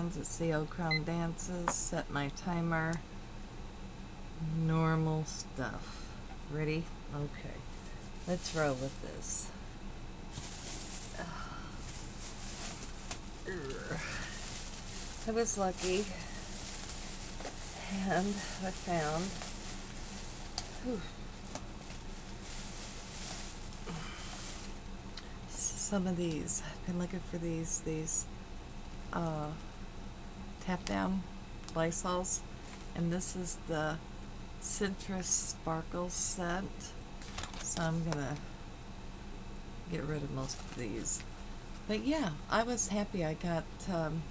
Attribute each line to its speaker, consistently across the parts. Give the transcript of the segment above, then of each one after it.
Speaker 1: signs at CO Crown Dances. Set my timer. Normal stuff. Ready? Okay. Let's roll with this. I was lucky and I found whew, some of these. I've been looking for these these uh, tap down Lysols, and this is the Citrus Sparkle scent. So I'm gonna get rid of most of these. But yeah, I was happy I got um,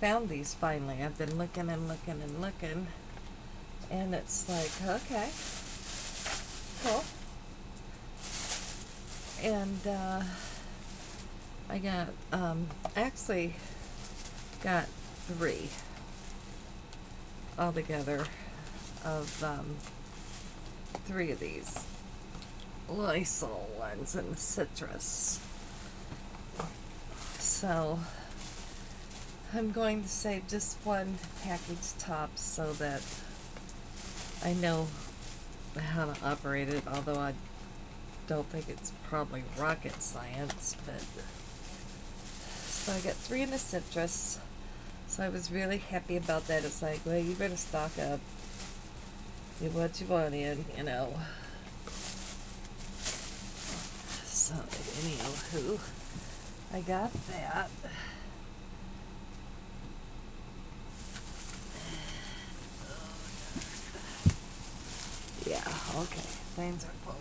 Speaker 1: found these finally. I've been looking and looking and looking, and it's like okay, cool. And uh, I got um, actually got three altogether of um, three of these Lysol ones and citrus. So I'm going to save just one package top so that I know how to operate it, although I don't think it's probably rocket science, but so I got three in the citrus. So I was really happy about that. It's like, well, you better stock up. Get what you want in, you know. So, anywho, I got that. Yeah, okay. Things are falling.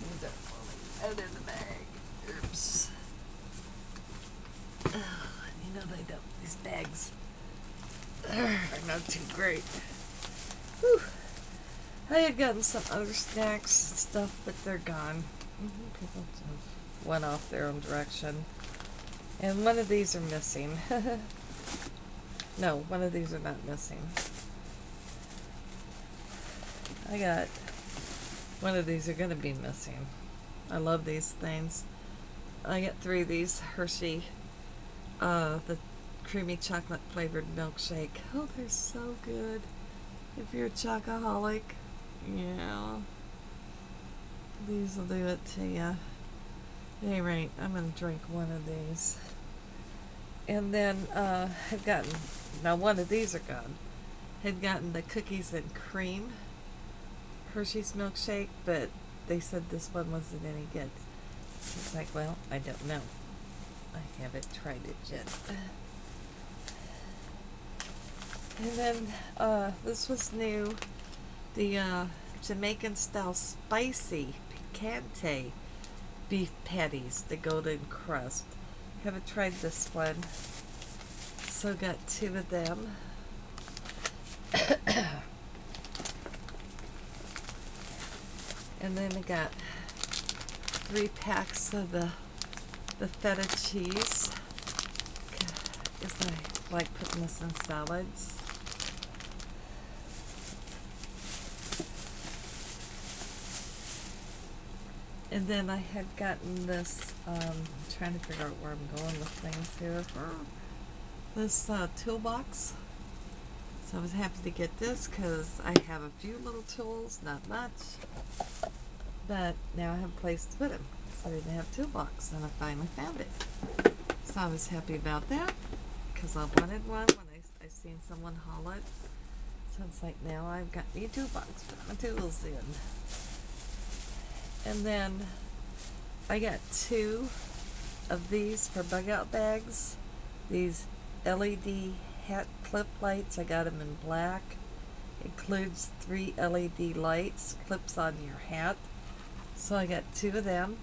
Speaker 1: Things are falling out of the bag. Oops. You know they don't. These bags are not too great. Whew. I had gotten some other snacks and stuff, but they're gone. Mm-hmm, People went off their own direction. And one of these are missing. no, one of these are not missing. I got one of these are going to be missing. I love these things. I got three of these Hershey, uh, the creamy chocolate flavored milkshake. Oh, they're so good. If you're a chocoholic, yeah, these will do it to you. At any rate, I'm going to drink one of these. And then uh, I've gotten, now one of these are gone. Had gotten the cookies and cream Hershey's milkshake, but they said this one wasn't any good. It's like, well, I don't know. I haven't tried it yet. And then uh, this was new, the uh, Jamaican style spicy picante beef patties, the golden crust. Haven't tried this one, so got two of them. and then I got three packs of the the feta cheese because I like putting this in salads. And then I had gotten this, um, I'm trying to figure out where I'm going with things here. This uh, toolbox. So I was happy to get this because I have a few little tools, not much. But now I have a place to put them. So I didn't have toolbox and I finally found it. So I was happy about that because I wanted one when I, I seen someone haul it. So it's like now I've got me a toolbox, put my tools in. And then I got two of these for bug out bags. These LED hat clip lights. I got them in black. Includes three LED lights, clips on your hat. So I got two of them.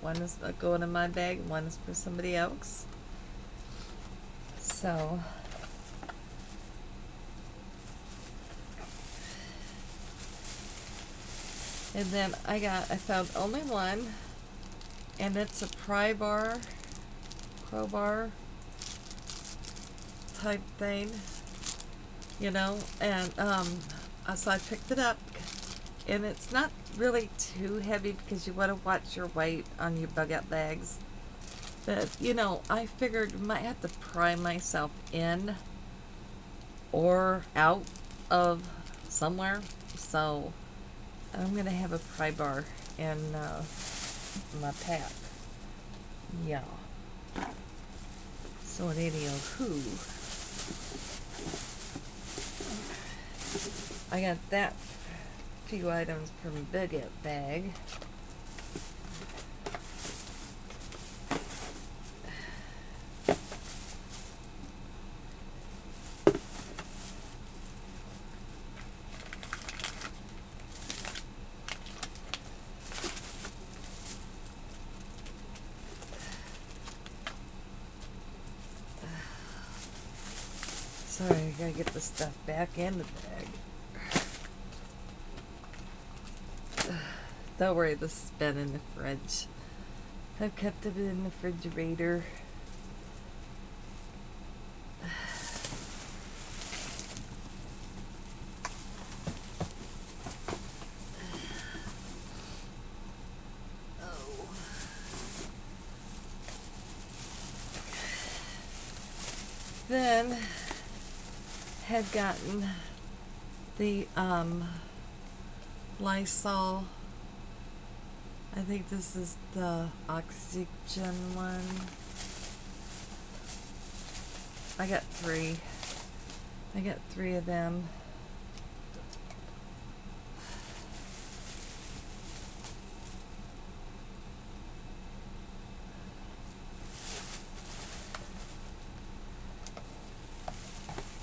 Speaker 1: One is going in my bag, one is for somebody else. So And then I got, I found only one, and it's a pry bar, crowbar type thing, you know, and um, so I picked it up, and it's not really too heavy because you want to watch your weight on your bug out bags. But, you know, I figured might have to pry myself in or out of somewhere. So I'm going to have a pry bar in uh, my pack. Yeah. So at any who, I got that few items from Big Bag. Sorry, I gotta get the stuff back in the bag. Don't worry, this has been in the fridge. I've kept it in the refrigerator. Then had gotten the um, Lysol. I think this is the oxygen one. I got three. I got three of them.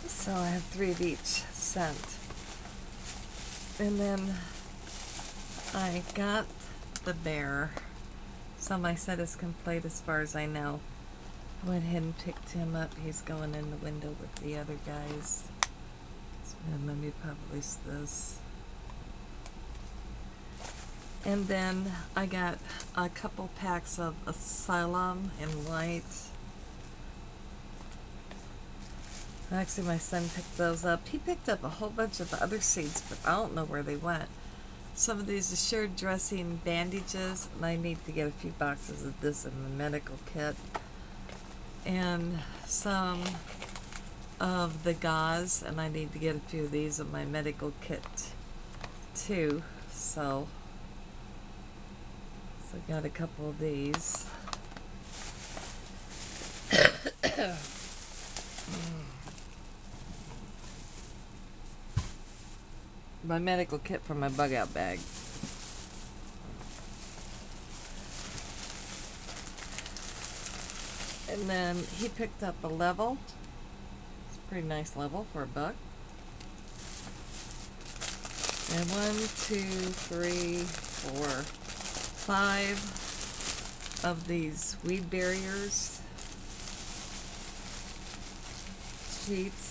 Speaker 1: So I have three of each scent. And then I got the bear. So my set is complete as far as I know. I went ahead and picked him up. He's going in the window with the other guys. So let me publish this. And then I got a couple packs of Alyssum in white. Actually, my son picked those up. He picked up a whole bunch of the other seeds, but I don't know where they went. Some of these assured dressing bandages, and I need to get a few boxes of this in the medical kit. And some of the gauze, and I need to get a few of these in my medical kit too. So, so I got a couple of these. My medical kit from my bug out bag. And then he picked up a level. It's a pretty nice level for a buck. And one, two, three, four, five of these weed barriers sheets.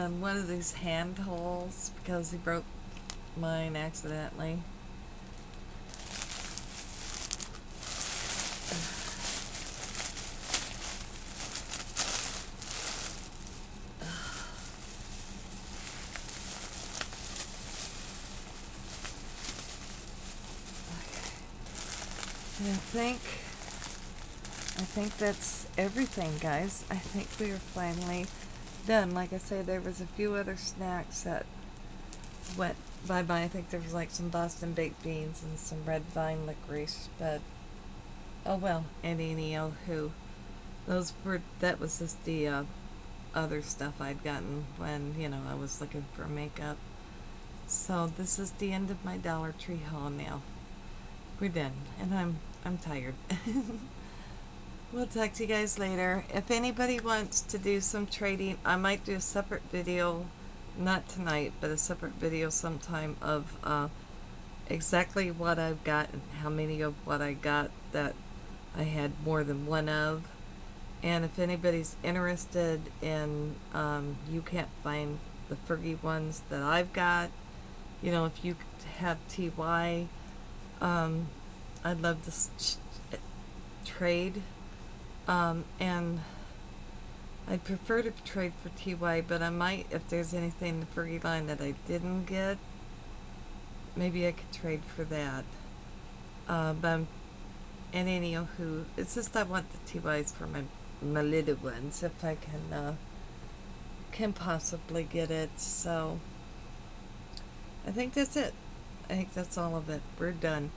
Speaker 1: And one of these hand holes because he broke mine accidentally. I think I think that's everything guys. I think we are finally done. Like I say, there was a few other snacks that went bye bye. I think there was like some Boston baked beans and some red vine licorice, but oh well. And any oh who, those were that was just the uh, other stuff I'd gotten when you know I was looking for makeup. So this is the end of my Dollar Tree haul now. We're done, and I'm I'm tired. We'll talk to you guys later. If anybody wants to do some trading, I might do a separate video, not tonight, but a separate video sometime of uh, exactly what I've got and how many of what I got that I had more than one of. And if anybody's interested in, um, you can't find the Fergie ones that I've got, you know, if you have TY, um, I'd love to trade um, and I prefer to trade for TY, but I might, if there's anything in the Fergie line that I didn't get, maybe I could trade for that. Uh, but I'm, and anywho, it's just I want the TYs for my my little ones if I can uh, can possibly get it. So I think that's it. I think that's all of it. We're done.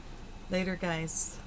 Speaker 1: Later, guys.